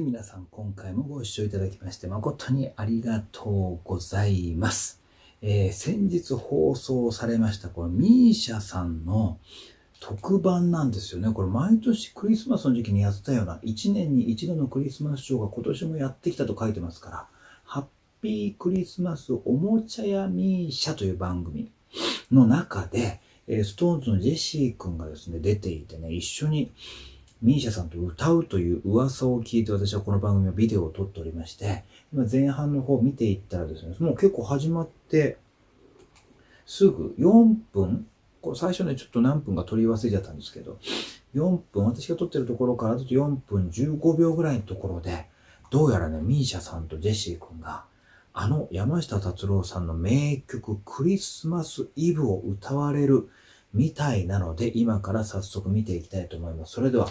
皆さん今回もご視聴いただきまして誠にありがとうございます。えー先日放送されましたこの MISIA さんの特番なんですよね。これ毎年クリスマスの時期にやってたような1年に一度のクリスマスショーが今年もやってきたと書いてますから、 Happy Christmas おもちゃ屋 MISIA という番組の中で、えー、 SixTONES のジェシー君がですね、出ていてね、一緒にミーシャさんと歌うという噂を聞いて私はこの番組はビデオを撮っておりまして、今前半の方見ていったらですね、もう結構始まって、すぐ4分、これ最初ね、ちょっと何分か撮り忘れちゃったんですけど、4分、私が撮ってるところからだと4分15秒ぐらいのところで、どうやらね、ミーシャさんとジェシー君が、あの山下達郎さんの名曲クリスマスイブを歌われるみたいなので、今から早速見ていきたいと思います。それでは、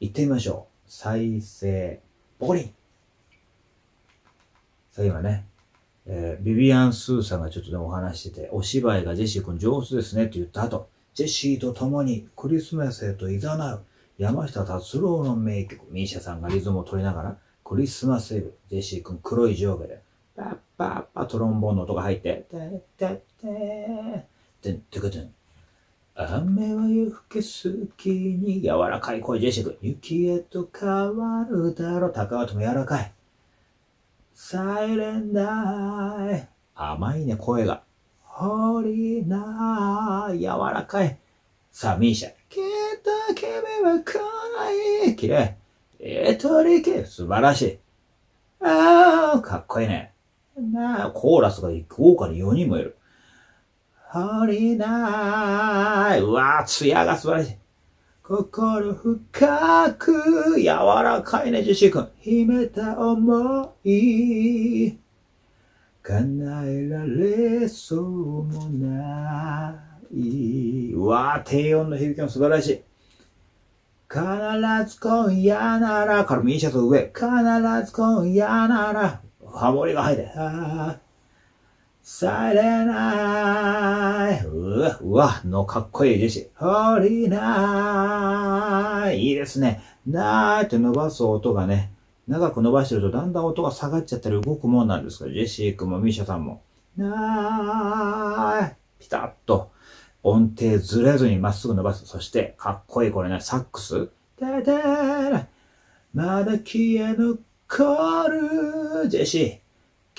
行ってみましょう。再生、ボコリンさあ今ね、えービビアン・スーさんがちょっとでね、お話ししてて、お芝居がジェシー君上手ですねって言った後、ジェシーと共にクリスマスへと誘う山下達郎の名曲、ミーシャさんがリズムを取りながら、クリスマスイブ、ジェシー君黒い上下で、パッパッパトロンボーンの音が入って、てってっててんてくてん。雨は夜更け好きに柔らかい声ジェシー君。雪へと変わるだろう。高音も柔らかい。サイレンダイ。甘いね、声が。ホリナイ。柔らかい。さあ、ミーシャ。きっと君は来ない。綺麗。えとりけ。素晴らしい。ああ、かっこいいね。なあ、コーラスが豪華に4人もいる。ホリナイ。うわぁ、艶が素晴らしい。心深く柔らかいね、ジェシー君。秘めた思い。叶えられそうもない。うわぁ、低音の響きも素晴らしい。必ず今夜なら、からミーシャと上。必ず今夜なら、ハモリが入って。されない。うわ、うわ、のかっこいいジェシー。ホリナイ。いいですね。なーって伸ばす音がね、長く伸ばしてるとだんだん音が下がっちゃったり動くもんなんですから、ジェシー君もミシャさんも。なーい。ピタッと音程ずれずにまっすぐ伸ばす。そして、かっこいいこれね、サックス。ててまだ消え残る。ジェシー。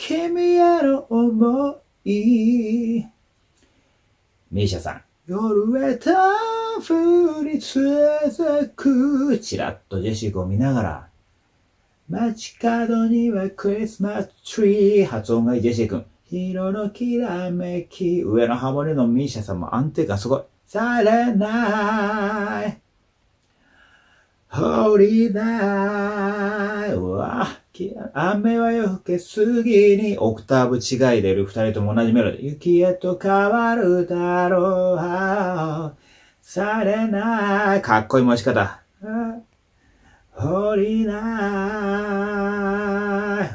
君への思い。ミーシャさん。夜へと降り続く。チラッとジェシー君を見ながら。街角にはクリスマスツリー。発音がいいジェシー君。色のきらめき。上のハモリのミーシャさんも安定感すごい。されない。ホリナイ。うわ雨は夜更けすぎにオクターブ違いでる二人とも同じメロディー。雪へと変わるだろう。されない。かっこいい持ち方。ホリナ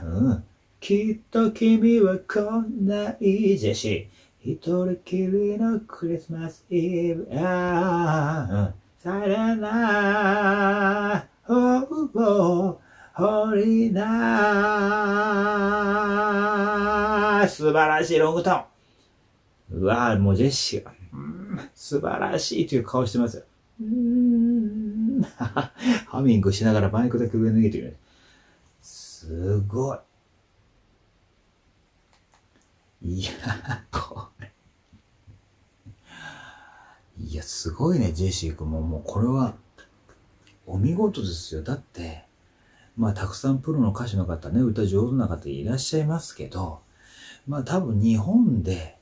イ。うん。きっと君はこんないジェシー。一人きりのクリスマスイブ。ああ、うん。されない。Oh, oh. ホリナー素晴らしいロングトーン。うわぁ、もうジェシーが、うーん素晴らしいという顔してますよ。うーんハミングしながらマイクだけ上脱げてる。すごい。いや、これ。いや、すごいね、ジェシー君も。もうこれは、お見事ですよ。だって、まあ、たくさんプロの歌手の方ね、歌上手な方いらっしゃいますけど、まあ、多分日本で、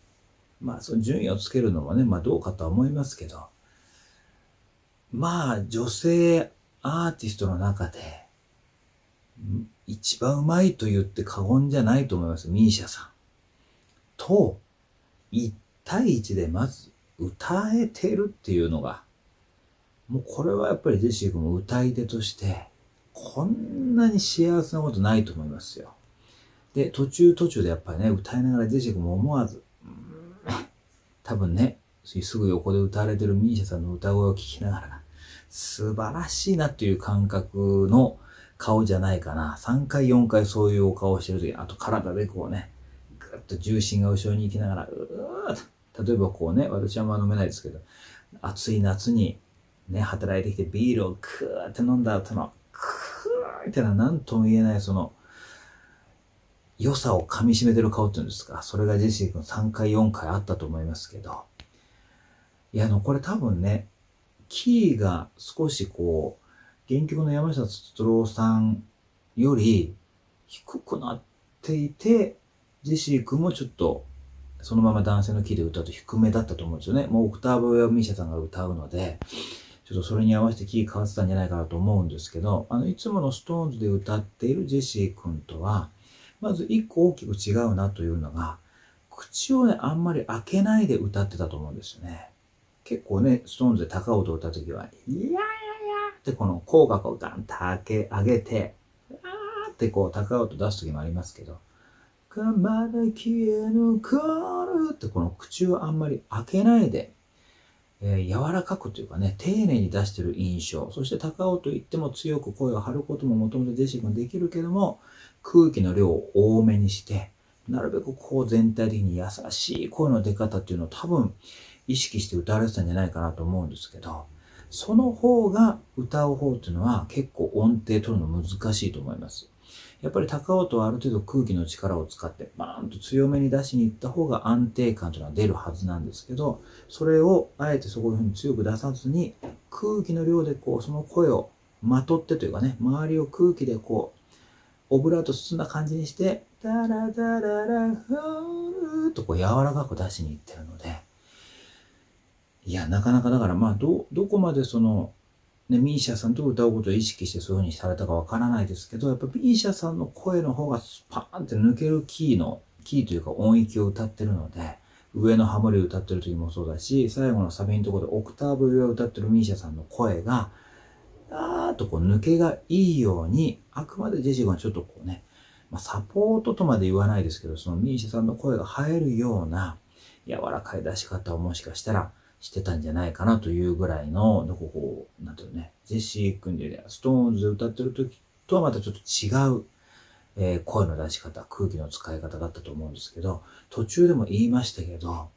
まあ、その順位をつけるのもね、まあ、どうかとは思いますけど、まあ、女性アーティストの中で、一番うまいと言って過言じゃないと思います。ミーシャさん。と、一対一でまず歌えてるっていうのが、もうこれはやっぱりジェシー君も歌い手として、こんなに幸せなことないと思いますよ。で、途中途中でやっぱりね、歌いながらジェシー君も思わず、多分ね、すぐ横で歌われてるミーシャさんの歌声を聞きながら、素晴らしいなっていう感覚の顔じゃないかな。3回4回そういうお顔をしてる時あと体でこうね、ぐっと重心が後ろに行きながら、うーっと、例えばこうね、私はあんま飲めないですけど、暑い夏にね、働いてきてビールをクーって飲んだ後の、クーってな何とも言えないその、良さを噛み締めてる顔っていうんですか。それがジェシー君3回4回あったと思いますけど。いや、あの、これ多分ね、キーが少しこう、原曲の山下達郎さんより低くなっていて、ジェシー君もちょっと、そのまま男性のキーで歌うと低めだったと思うんですよね。もうオクターブ上を MISIAさんが歌うので、ちょっとそれに合わせてキー変わってたんじゃないかなと思うんですけど、あの、いつもの SixTONESで歌っているジェシー君とは、まず一個大きく違うなというのが、口をね、あんまり開けないで歌ってたと思うんですよね。結構ね、ストーンズで高音を歌うときは、いやいやいやってこの口角をガンと開け、上げて、あーってこう高音出すときもありますけど、かまだ消えぬるってこの口をあんまり開けないで、えー、柔らかくというかね、丁寧に出してる印象。そして高尾と言っても強く声を張ることももともとジェシーもできるけども、空気の量を多めにして、なるべくこう全体的に優しい声の出方っていうのを多分意識して歌われてたんじゃないかなと思うんですけど、その方が歌う方っていうのは結構音程取るの難しいと思います。やっぱり高音はある程度空気の力を使ってバーンと強めに出しに行った方が安定感というのは出るはずなんですけど、それをあえてそういうふうに強く出さずに空気の量でこうその声をまとってというかね、周りを空気でこう、オブラート包んだ感じにして、ダラダララフーとこう柔らかく出しに行ってるので、いや、なかなかだからまあど、どこまでその、ね、ミーシャさんと歌うことを意識してそういう風にされたかわからないですけど、やっぱミーシャさんの声の方がスパーンって抜けるキーの、キーというか音域を歌ってるので、上のハモリを歌ってる時もそうだし、最後のサビのところでオクターブ上を歌ってるミーシャさんの声が、あーっとこう抜けがいいように、あくまでジェシーがちょっとこうね、まあ、サポートとまで言わないですけど、そのミーシャさんの声が入るような柔らかい出し方をもしかしたらしてたんじゃないかなというぐらいの、どここう、なんていうのね、ジェシー君で、ストーンズで歌ってる時とはまたちょっと違う、えー、声の出し方、空気の使い方だったと思うんですけど、途中でも言いましたけど、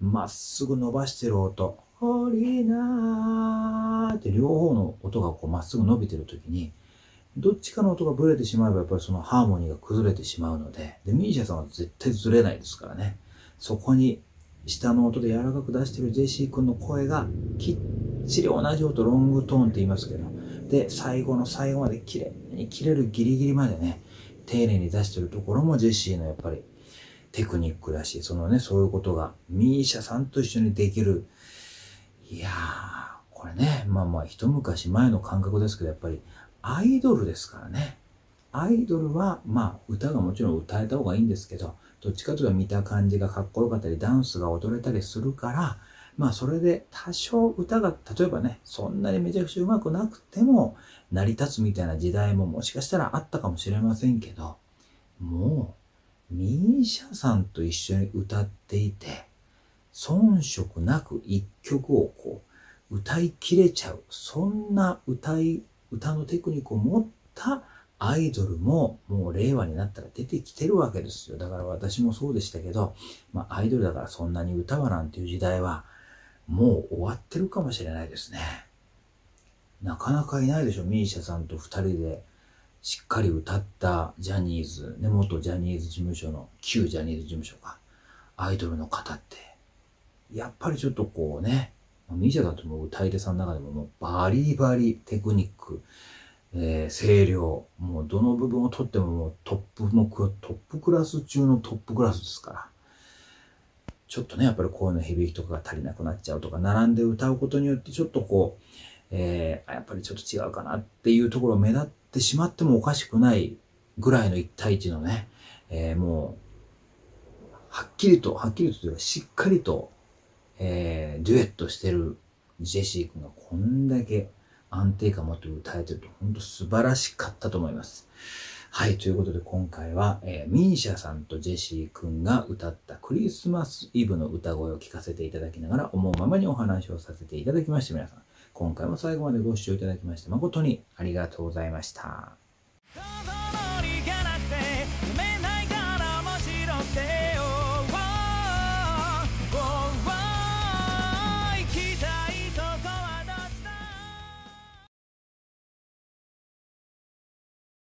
まっすぐ伸ばしてる音、ホリナーって両方の音がこうまっすぐ伸びてる時に、どっちかの音がブレてしまえばやっぱりそのハーモニーが崩れてしまうので、で、ミーシャさんは絶対ずれないですからね。そこに下の音で柔らかく出してるジェシー君の声がきっちり同じ音、ロングトーンって言いますけど、で、最後の最後まで綺麗に切れるギリギリまでね、丁寧に出してるところもジェシーのやっぱりテクニックだし、そのね、そういうことがミーシャさんと一緒にできるいやー、これね、まあまあ一昔前の感覚ですけど、やっぱりアイドルですからね。アイドルは、まあ歌がもちろん歌えた方がいいんですけど、どっちかというと見た感じがかっこよかったり、ダンスが踊れたりするから、まあそれで多少歌が、例えばね、そんなにめちゃくちゃ上手くなくても成り立つみたいな時代ももしかしたらあったかもしれませんけど、もう、ミーシャさんと一緒に歌っていて、遜色なく一曲をこう歌い切れちゃう。そんな歌い、歌のテクニックを持ったアイドルももう令和になったら出てきてるわけですよ。だから私もそうでしたけど、まあアイドルだからそんなに歌はなんていう時代はもう終わってるかもしれないですね。なかなかいないでしょ。ミーシャさんと二人でしっかり歌ったジャニーズ、ね、元ジャニーズ事務所の、旧ジャニーズ事務所か、アイドルの方ってやっぱりちょっとこうね、ミーシャだとも歌い手さんの中でももうバリバリテクニック、えー、声量、もうどの部分をとってももうトップもトップクラス中のトップクラスですから。ちょっとね、やっぱり声の響きとかが足りなくなっちゃうとか、並んで歌うことによってちょっとこう、えー、やっぱりちょっと違うかなっていうところを目立ってしまってもおかしくないぐらいの一対一のね、えー、もう、はっきりと、はっきりとというか、しっかりとえー、デュエットしてるジェシー君がこんだけ安定感持って歌えてると、本当素晴らしかったと思います。はい、ということで今回は、えー、ミーシャさんとジェシー君が歌ったクリスマスイブの歌声を聞かせていただきながら思うままにお話をさせていただきまして。皆さん、今回も最後までご視聴いただきまして誠にありがとうございました。